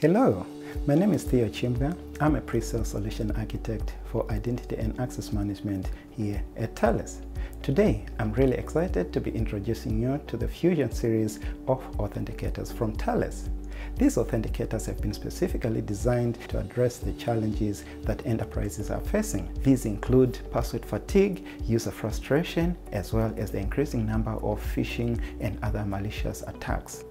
Hello, my name is Theo Chimbga. I'm a pre-sale solution architect for identity and access management here at Thales. Today, I'm really excited to be introducing you to the Fusion series of authenticators from Thales. These authenticators have been specifically designed to address the challenges that enterprises are facing. These include password fatigue, user frustration, as well as the increasing number of phishing and other malicious attacks.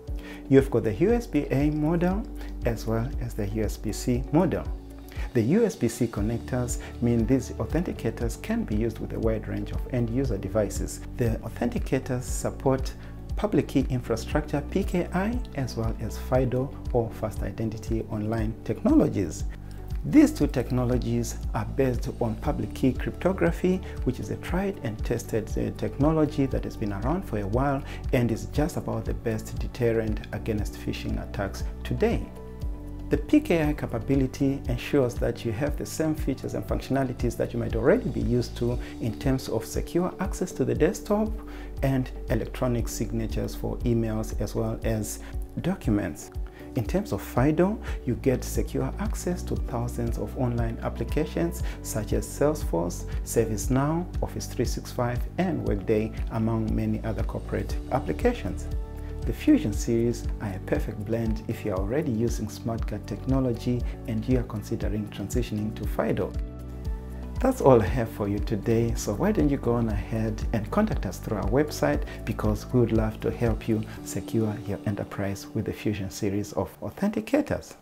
You've got the USB-A model as well as the USB-C model. The USB-C connectors mean these authenticators can be used with a wide range of end-user devices. The authenticators support public key infrastructure PKI as well as FIDO or fast identity online technologies. These two technologies are based on public key cryptography, which is a tried and tested uh, technology that has been around for a while and is just about the best deterrent against phishing attacks today. The PKI capability ensures that you have the same features and functionalities that you might already be used to in terms of secure access to the desktop and electronic signatures for emails as well as documents. In terms of FIDO, you get secure access to thousands of online applications such as Salesforce, ServiceNow, Office 365, and Workday, among many other corporate applications. The Fusion series are a perfect blend if you are already using SmartCard technology and you are considering transitioning to FIDO. That's all I have for you today, so why don't you go on ahead and contact us through our website because we would love to help you secure your enterprise with the Fusion series of authenticators.